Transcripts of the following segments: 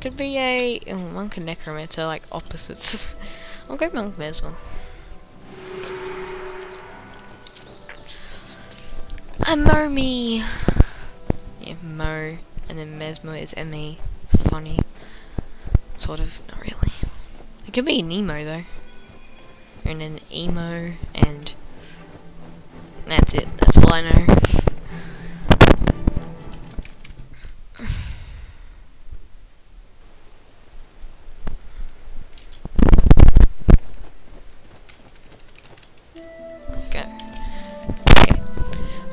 could be a monk and necromancer, like opposites. I'll go monk mesmer. A Momi! Yeah, Mo, and then mesmo is M-E. It's funny. Sort of, not really. It could be Nemo though. And an Emo, and that's it. That's all I know.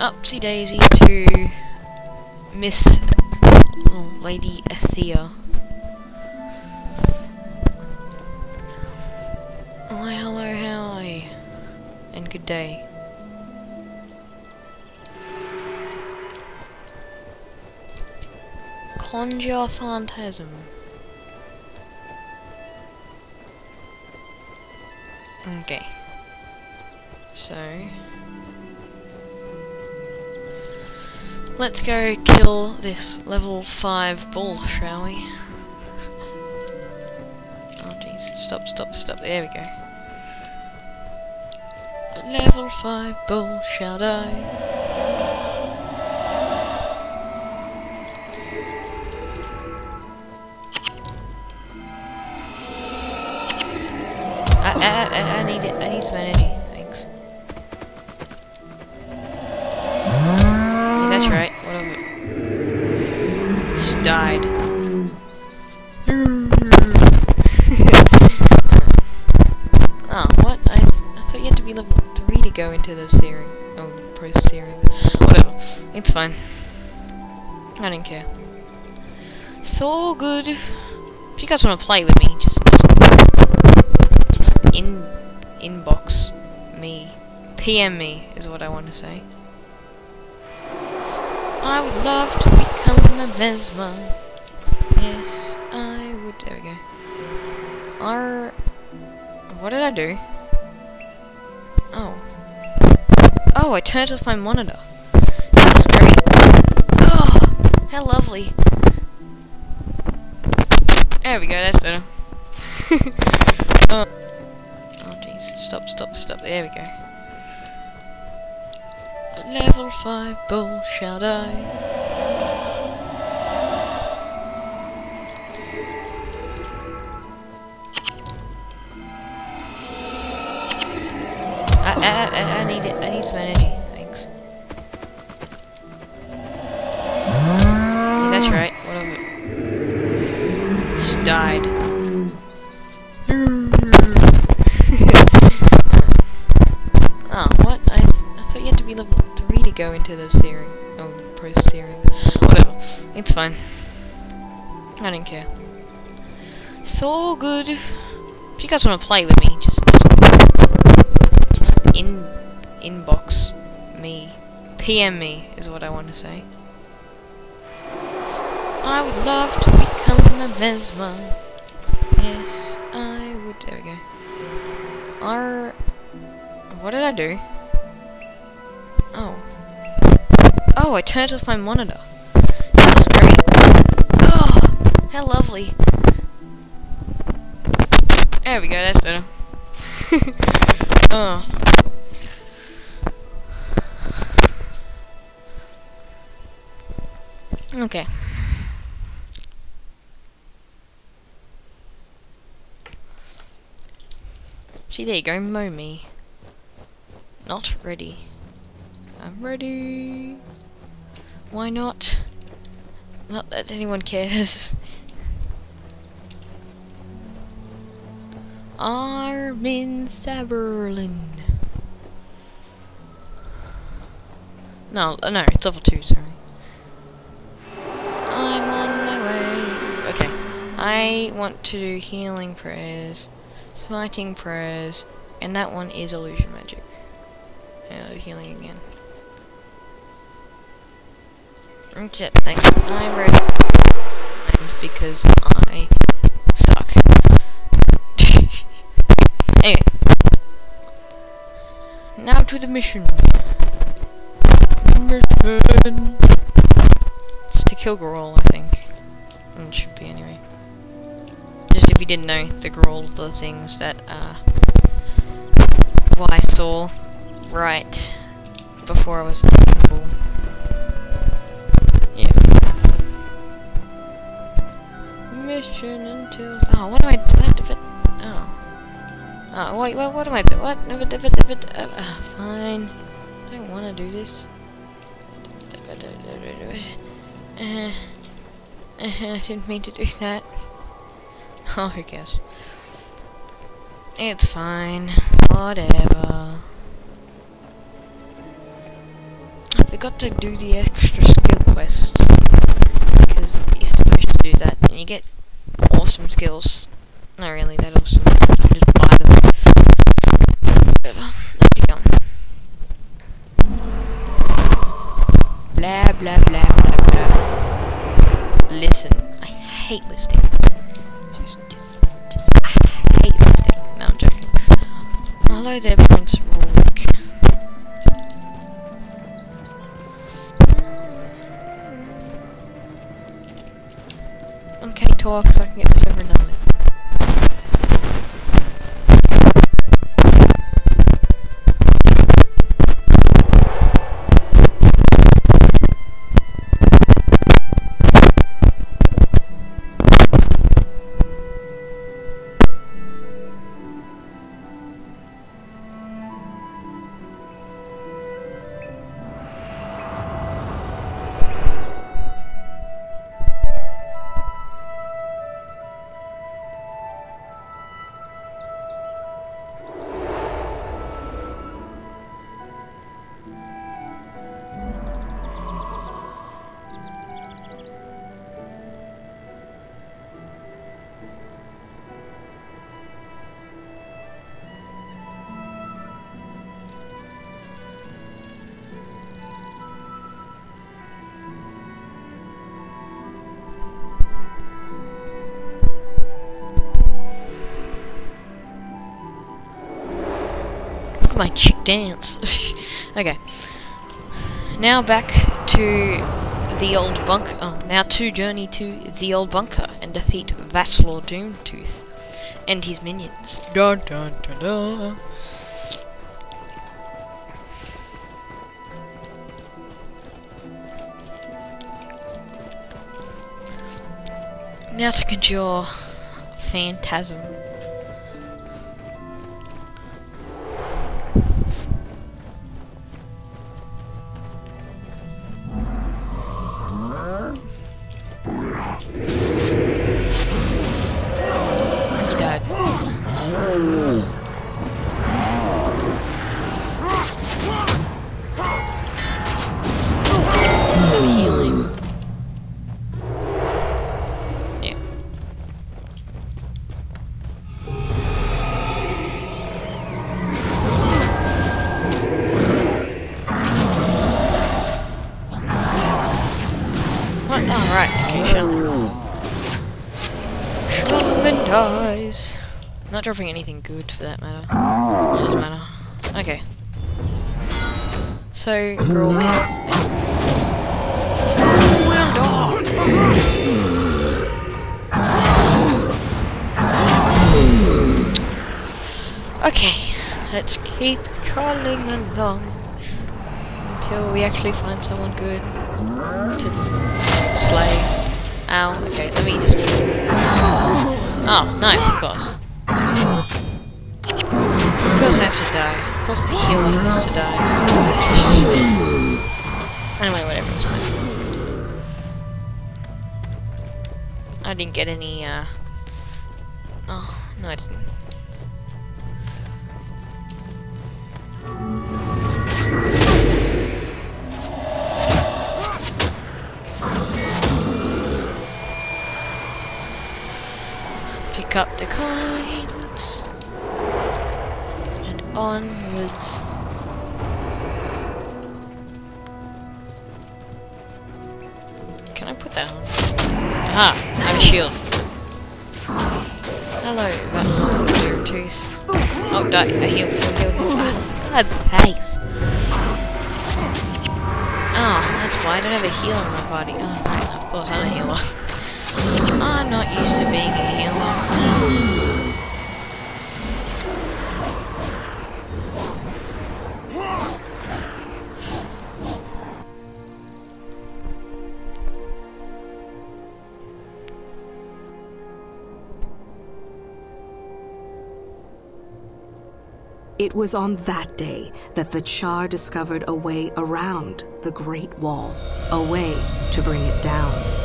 Upsy daisy to Miss oh, Lady Althea. Why, hello, hi, and good day. Conjure Phantasm. Okay. So... Let's go kill this level 5 bull, shall we? Oh jeez, stop, stop, stop, there we go. Level 5 bull shall die. I, I, I, need it, I need some energy, Just died. oh, what? I, th I thought you had to be level 3 to go into the searing. Oh, pre-Searing. Whatever. It's fine. I don't care. So good. If you guys want to play with me, just, just, just in, inbox me. PM me is what I want to say. I would love to become a mesmer. Yes, I would. There we go. R. What did I do? Oh. Oh, I turned off my monitor. That was great. Oh, how lovely. There we go, that's better. oh. Oh, jeez. Stop, stop, stop. There we go. Level 5 bull shall die. I, I, I, need it. I need some energy. Thanks. That's right. What of it? Just died. Searing. Oh, pre-Searing. Whatever. It's fine. I don't care. So good. If you guys want to play with me, just, just, just in, inbox me. PM me is what I want to say. I would love to become a mesmer. Yes, I would. There we go. R. What did I do? Oh. Oh, I turned off my monitor. That was great. Oh, how lovely. There we go, that's better. oh. Okay. See, there you go, mow me. Not ready. I'm ready. Why not? Not that anyone cares. Armin Saberlin. No, uh, no, it's level 2, sorry. I'm on my way. Okay. I want to do healing prayers, smiting prayers, and that one is illusion magic. And healing again. That's it, thanks. I'm ready. And because I suck. anyway. Now to the mission. Mission. It's to kill Gorol, I think. It should be anyway. Just if you didn't know, the Grawl, the things that, uh, what I saw right before I was bull. Yeah. Mission until. Oh, what do I. What it. Oh. Oh, wait, what, what am I doing? What? Uh, uh, fine. I don't want to do this. Uh, I didn't mean to do that. Oh, who cares? It's fine. Whatever. I forgot to do the extra skill quests. Hello there, Prince Rurik. Okay, talk so I can get this over and done with. My chick dance. okay. Now back to the old bunker. Oh, now to journey to the old bunker and defeat Vatslor Doomtooth and his minions. Dun dun dun dun. Now to conjure Phantasm. Not dropping anything good for that matter. Ah. It doesn't matter. Okay. So, Grawl will die. Okay, let's keep trolling along until we actually find someone good to slay. Ow, okay, let me just... Oh, nice, of course. I have to die. Of course the healer has to die. anyway, whatever, it's fine. I didn't get any, uh... Oh, no I didn't. Pick up the coins. Onwards. Can I put that on? Aha! I have a shield. Hello, Vatslor Tooth. Oh, die. I heal, heal, heal. Ah, God's face. Oh, that's why I don't have a healer in my party. Oh, of course, I'm a healer. I'm not used to being a healer. It was on that day that the Char discovered a way around the Great Wall, a way to bring it down.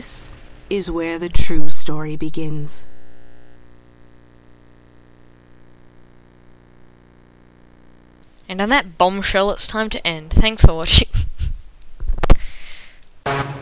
This is where the true story begins. And on that bombshell, it's time to end. Thanks for watching.